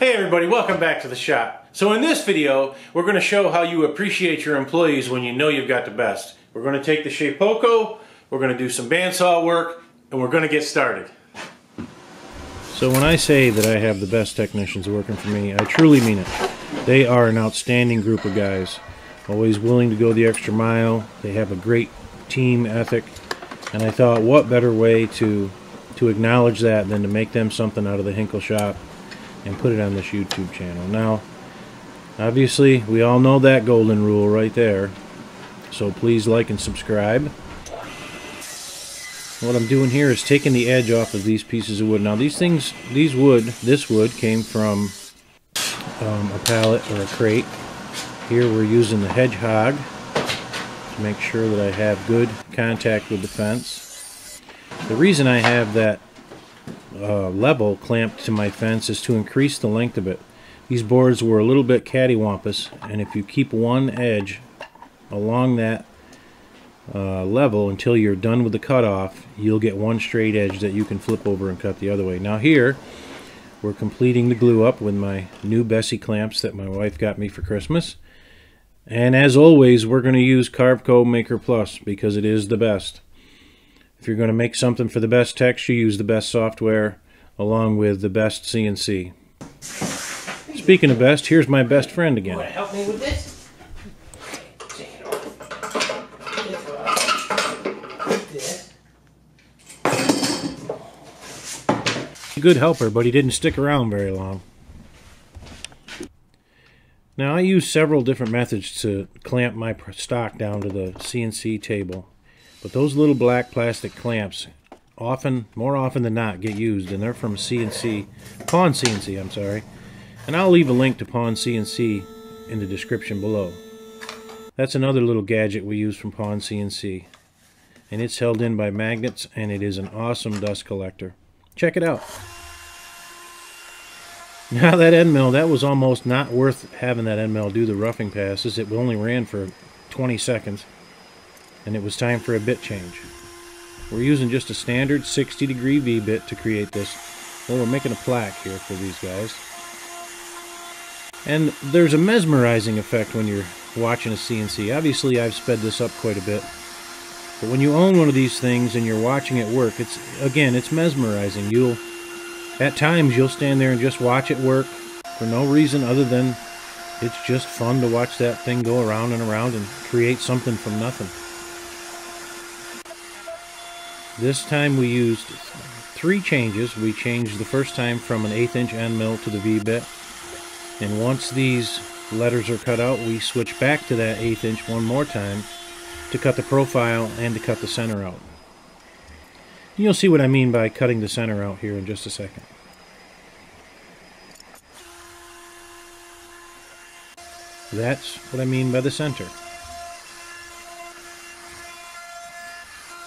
Hey everybody, welcome back to the shop. So in this video, we're going to show how you appreciate your employees when you know you've got the best. We're going to take the Shapeoko, we're going to do some bandsaw work, and we're going to get started. So when I say that I have the best technicians working for me, I truly mean it. They are an outstanding group of guys. Always willing to go the extra mile. They have a great team ethic. And I thought, what better way to to acknowledge that than to make them something out of the Hinkleshop and put it on this YouTube channel. Now, obviously, we all know that golden rule right there. So please like and subscribe. What I'm doing here is taking the edge off of these pieces of wood. Now these things, these wood, this wood came from um, a pallet or a crate. Here we're using the hedgehog to make sure that I have good contact with the fence. The reason I have that uh, level clamped to my fence is to increase the length of it. These boards were a little bit cattywampus, and if you keep one edge along that uh, level until you're done with the cutoff, you'll get one straight edge that you can flip over and cut the other way. Now here, we're completing the glue up with my new Bessey clamps that my wife got me for Christmas. And as always, we're going to use Carveco Maker Plus because it is the best. If you're going to make something for the best texture, you use the best software along with the best CNC. Speaking of best, here's my best friend again. Want to help me with this? Take it off. This. A good helper, but he didn't stick around very long. Now I use several different methods to clamp my stock down to the CNC table. But those little black plastic clamps often, more often than not, get used, and they're from CNC, PWNCNC, I'm sorry. And I'll leave a link to PWNCNC in the description below. That's another little gadget we use from PWNCNC. And it's held in by magnets, and it is an awesome dust collector. Check it out. Now that end mill, that was almost not worth having that end mill do the roughing passes. It only ran for 20 seconds and it was time for a bit change. We're using just a standard 60 degree V-bit to create this. Well, we're making a plaque here for these guys. And there's a mesmerizing effect when you're watching a CNC. Obviously, I've sped this up quite a bit. But when you own one of these things and you're watching it work, it's again, it's mesmerizing. You'll at times you'll stand there and just watch it work for no reason other than it's just fun to watch that thing go around and around and create something from nothing. This time we used three changes. We changed the first time from an eighth inch end mill to the V-bit. And once these letters are cut out, we switch back to that eighth inch one more time to cut the profile and to cut the center out. You'll see what I mean by cutting the center out here in just a second. That's what I mean by the center.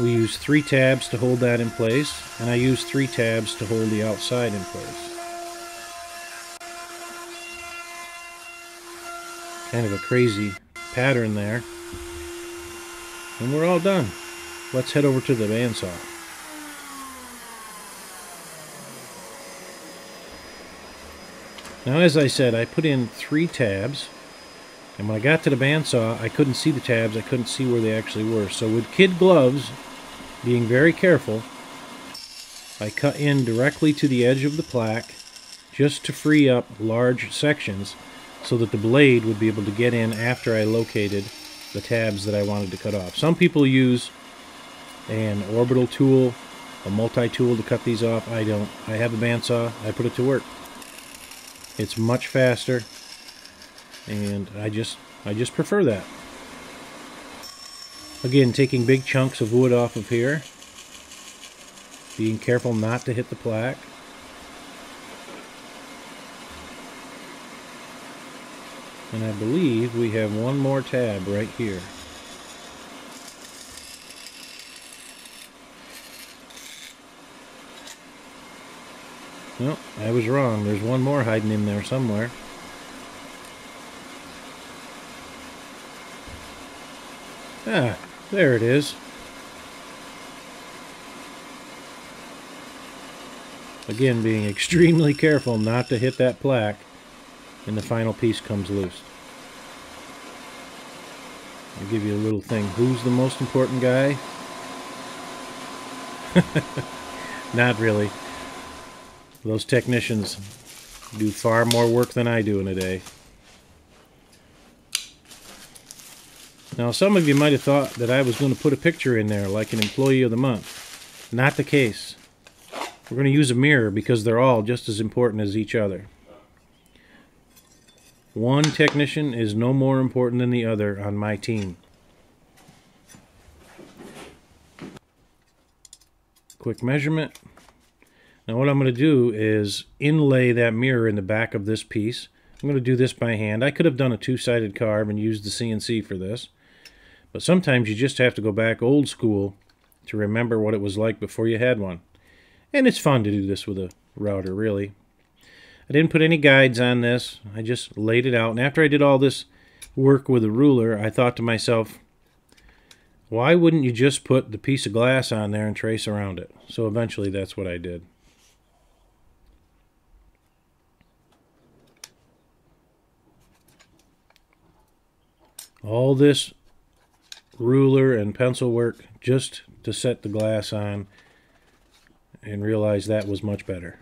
We use three tabs to hold that in place, and I use three tabs to hold the outside in place. Kind of a crazy pattern there. And we're all done. Let's head over to the bandsaw. Now as I said, I put in three tabs and when I got to the bandsaw, I couldn't see the tabs. I couldn't see where they actually were. So with kid gloves, being very careful, I cut in directly to the edge of the plaque just to free up large sections so that the blade would be able to get in after I located the tabs that I wanted to cut off. Some people use an orbital tool, a multi-tool to cut these off. I don't. I have a bandsaw. I put it to work. It's much faster and I just I just prefer that. Again, taking big chunks of wood off of here, being careful not to hit the plaque. And I believe we have one more tab right here. No, I was wrong. There's one more hiding in there somewhere. Ah, there it is. Again, being extremely careful not to hit that plaque and the final piece comes loose. I'll give you a little thing. Who's the most important guy? Not really. Those technicians do far more work than I do in a day. Now, some of you might have thought that I was going to put a picture in there like an employee of the month. Not the case. We're going to use a mirror because they're all just as important as each other. One technician is no more important than the other on my team. Quick measurement. Now what I'm going to do is inlay that mirror in the back of this piece. I'm going to do this by hand. I could have done a two-sided carve and used the CNC for this. But sometimes you just have to go back old school to remember what it was like before you had one. And it's fun to do this with a router, really. I didn't put any guides on this. I just laid it out. And after I did all this work with a ruler, I thought to myself, why wouldn't you just put the piece of glass on there and trace around it? So eventually that's what I did. All this ruler and pencil work just to set the glass on and realize that was much better.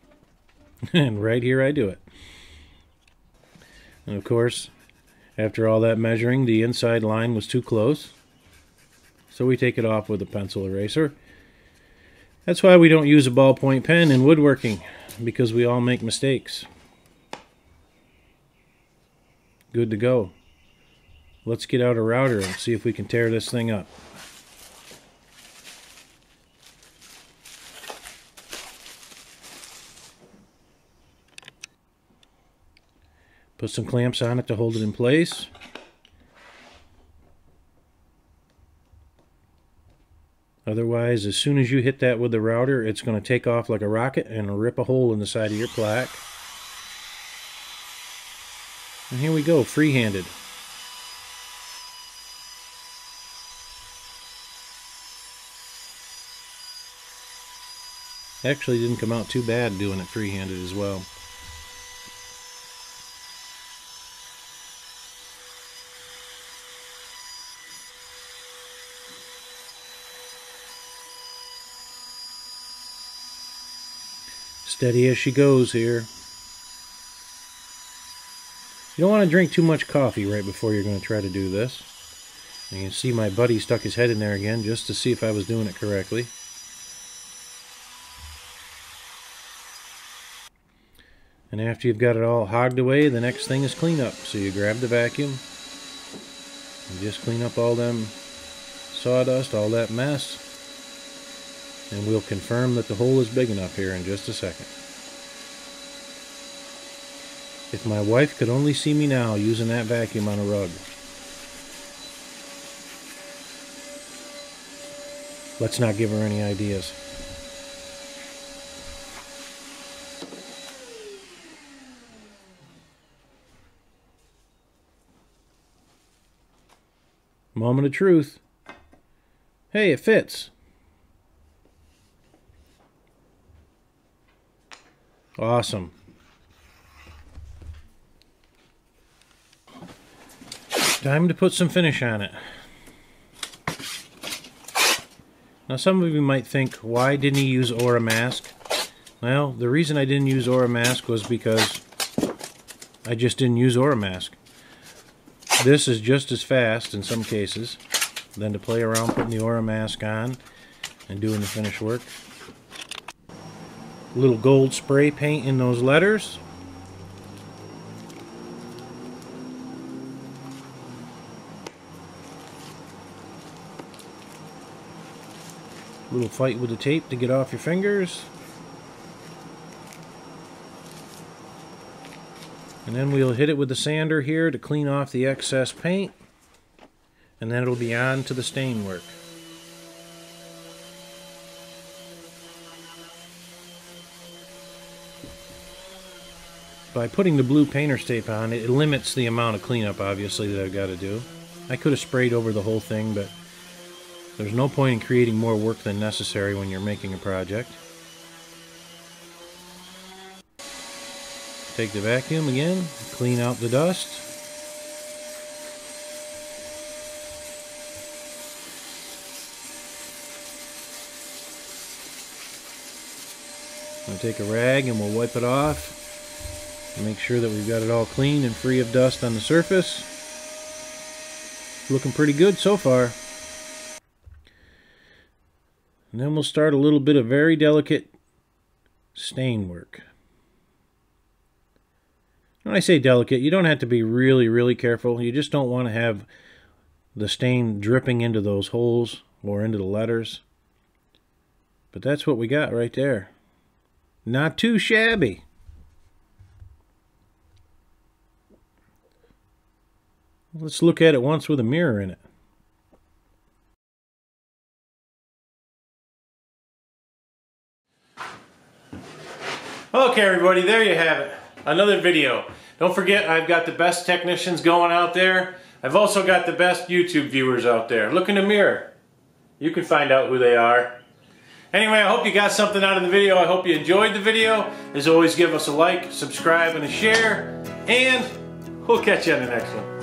and right here I do it. And of course, after all that measuring, the inside line was too close. So we take it off with a pencil eraser. That's why we don't use a ballpoint pen in woodworking, because we all make mistakes. Good to go. Let's get out a router and see if we can tear this thing up. Put some clamps on it to hold it in place. Otherwise, as soon as you hit that with the router, it's going to take off like a rocket and rip a hole in the side of your plaque. And here we go, free-handed. Actually didn't come out too bad doing it free-handed as well. Steady as she goes here. You don't want to drink too much coffee right before you're going to try to do this. And you can see my buddy stuck his head in there again just to see if I was doing it correctly. And after you've got it all hogged away, the next thing is cleanup. So you grab the vacuum and just clean up all them sawdust, all that mess and we'll confirm that the hole is big enough here in just a second. If my wife could only see me now using that vacuum on a rug. Let's not give her any ideas. Moment of truth. Hey, it fits. Awesome. Time to put some finish on it. Now some of you might think, why didn't he use Aura Oramask? Well, the reason I didn't use Aura Oramask was because I just didn't use Oramask. This is just as fast in some cases than to play around putting the Oramask on and doing the finish work little gold spray paint in those letters. Little fight with the tape to get off your fingers. And then we'll hit it with the sander here to clean off the excess paint. And then it'll be on to the stain work. by putting the blue painter's tape on, it limits the amount of cleanup, obviously, that I've got to do. I could have sprayed over the whole thing, but there's no point in creating more work than necessary when you're making a project. Take the vacuum again, clean out the dust. We'll take a rag and we'll wipe it off. Make sure that we've got it all clean and free of dust on the surface. Looking pretty good so far. And then we'll start a little bit of very delicate stain work. When I say delicate, you don't have to be really, really careful. You just don't want to have the stain dripping into those holes or into the letters. But that's what we got right there. Not too shabby. Let's look at it once with a mirror in it. Okay, everybody, there you have it. Another video. Don't forget, I've got the best technicians going out there. I've also got the best YouTube viewers out there. Look in the mirror. You can find out who they are. Anyway, I hope you got something out of the video. I hope you enjoyed the video. As always, give us a like, subscribe, and a share. And we'll catch you on the next one.